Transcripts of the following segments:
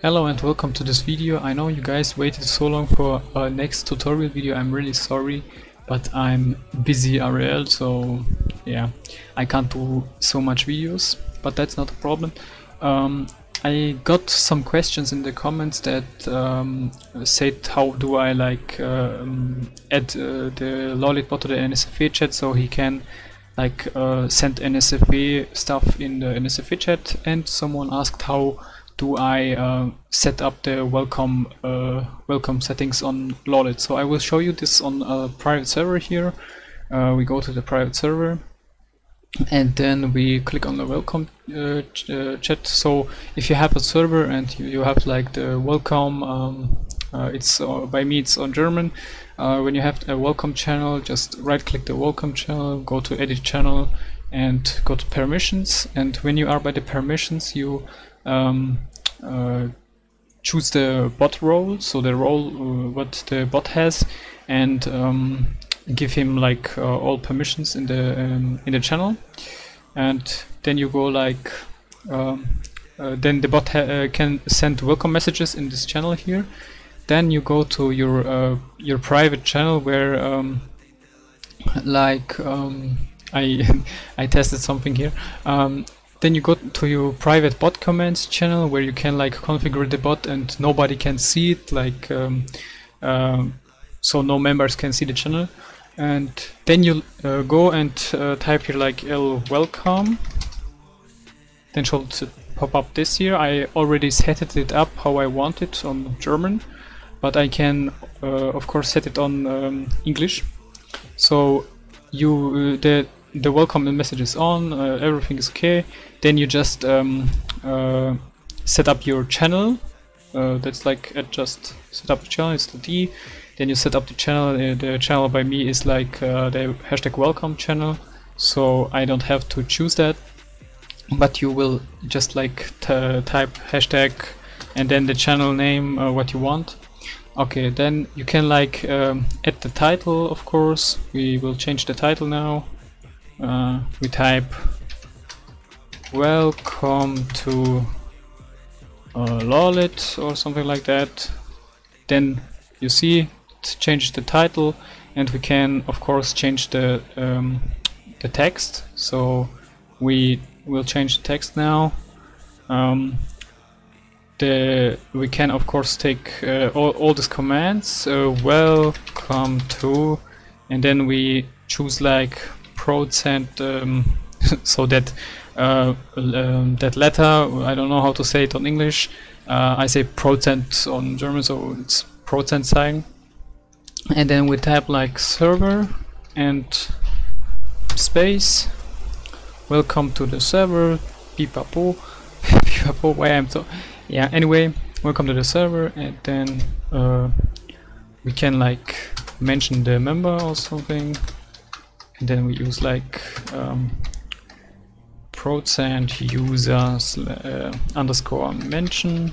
Hello and welcome to this video. I know you guys waited so long for a next tutorial video. I'm really sorry, but I'm busy RL, so yeah, I can't do so much videos, but that's not a problem. Um, I got some questions in the comments that um, said how do I like um, add uh, the Lawliet bot to the NSFW chat so he can like uh, send NSFW stuff in the NSFW chat and someone asked how do I uh, set up the welcome uh, welcome settings on Lawliet. So I will show you this on a private server here. Uh, we go to the private server and then we click on the welcome uh, ch uh, chat. So if you have a server and you, you have like the welcome, um, uh, it's by me it's on German. when you have a welcome channel, just right click the welcome channel, go to edit channel and go to permissions and when you are by the permissions you um, uh, choose the bot role, so the role uh, what the bot has, and um, give him like uh, all permissions in the um, in the channel, and then you go like. Um, then the bot can send welcome messages in this channel here. Then you go to your your private channel where um, like um, I I tested something here. Um, then you go to your private bot commands channel where you can like configure the bot and nobody can see it like um, uh, so no members can see the channel. And then you uh, go and uh, type here like l welcome. Then should pop up this here. I already set it up how I want it on German but I can uh, of course set it on um, English. So you uh, the the welcome message is on, uh, everything is okay, then you just um, uh, set up your channel. Uh, that's like just set up the channel, it's the D. Then you set up the channel. Uh, the channel by me is like uh, the hashtag welcome channel, so I don't have to choose that. But you will just like type hashtag and then the channel name, uh, what you want. Okay, then you can like um, add the title, of course. We will change the title now uh, we type welcome to uh, Lawliet or something like that. Then you see it changed the title and we can of course change the um, the text. So we will change the text now. Um, the we can of course take uh, all, all these commands. Uh, welcome to and then we choose like procent um, so that uh, um, that letter I don't know how to say it on English uh, I say procent on German so it's procent sign. And then we type like server and space. Welcome to the server. Pipapo. Pipapo why I'm so yeah anyway welcome to the server. And then uh, we can like mention the member or something and then we use like um, procent uh, underscore mention.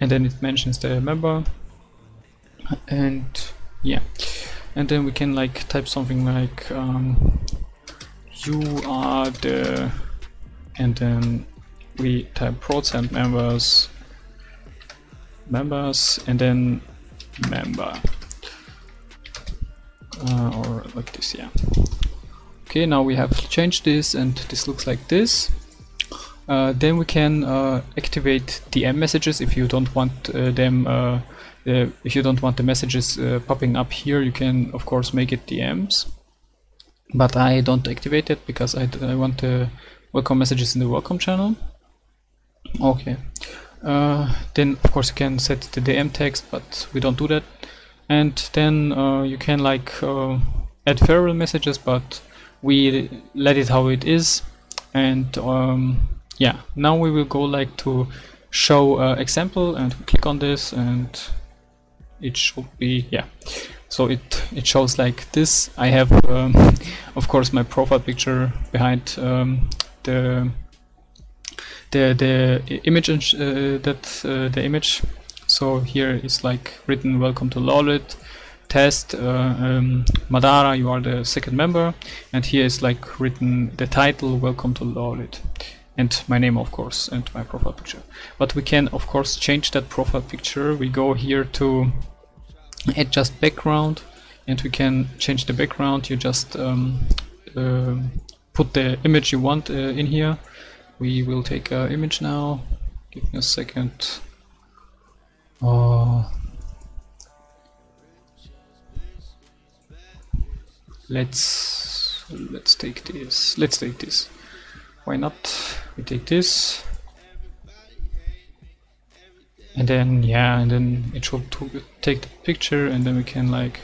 And then it mentions the member. And yeah. And then we can like type something like um, you are the and then we type procent members members and then member. Uh, or like this yeah okay now we have changed this and this looks like this. Uh, then we can uh, activate DM messages if you don't want uh, them uh, uh, if you don't want the messages popping up here you can of course make it DMs but I don't activate it because I, I want the welcome messages in the welcome channel. Okay. Then of course you can set the DM text but we don't do that. And then uh, you can like uh, add further messages but we let it how it is. And um, yeah now we will go like to show uh, example and click on this and it should be yeah. So it it shows like this. I have um, of course my profile picture behind um, the the the image uh, that uh, the image. So here is like written welcome to Lawliet test uh, um, Madara you are the second member and here is like written the title welcome to Lawliet and my name of course and my profile picture. But we can of course change that profile picture. We go here to adjust background and we can change the background. You just um, uh, put the image you want uh, in here. We will take an image now. Give me a second. Uh, let's let's take this. Let's take this. Why not? We take this. And then yeah and then it should take the picture and then we can like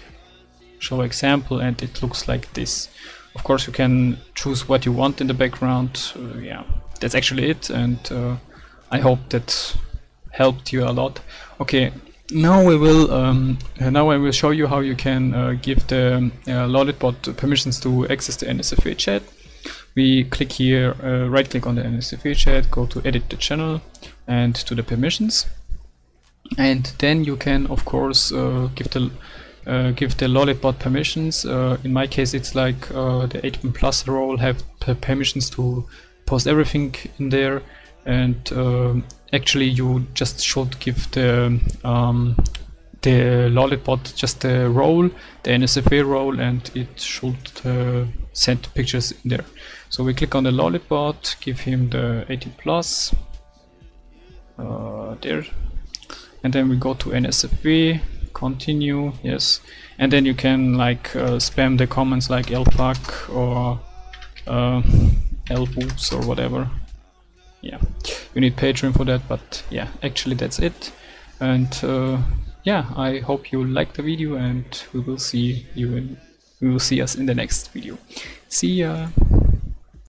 show example and it looks like this. Of course you can choose what you want in the background. Uh, yeah that's actually it and uh, I hope that helped you a lot. Okay now we will um, now I will show you how you can uh, give the uh, Lollipop permissions to access the NSFW chat. We click here uh, right click on the NSFW chat go to edit the channel and to the permissions. And then you can of course uh, give the uh, give the lollipop permissions. Uh, in my case it's like uh, the 18 plus role have permissions to post everything in there. And um, actually you just should give the um, the lollipop just the role the NSFW role and it should uh, send pictures in there. So we click on the lollipop give him the 18 plus uh, there. And then we go to NSFW continue yes. And then you can like uh, spam the comments like lfuck or uh, lboops or whatever you need patreon for that but yeah actually that's it. And uh, yeah i hope you liked the video and we will see you in we will see us in the next video. See ya